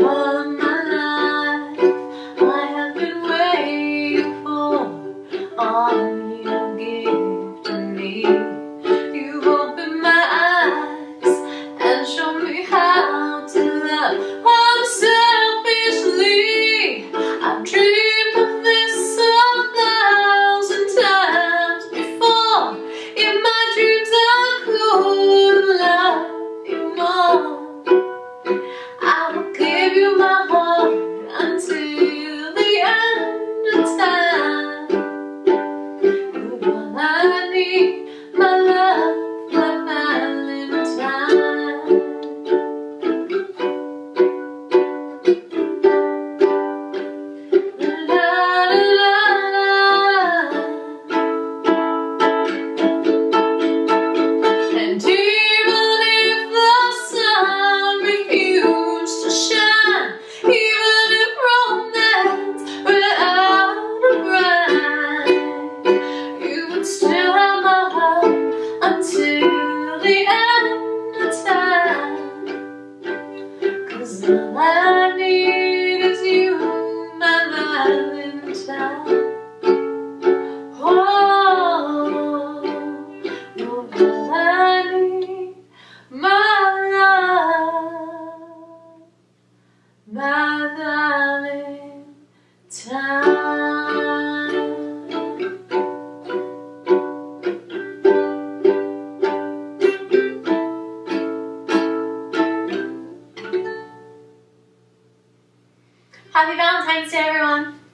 all of my life I have been waiting for. All All I need is you, my valentine. Oh, all I need, my love My valentine. Happy Valentine's Day, everyone!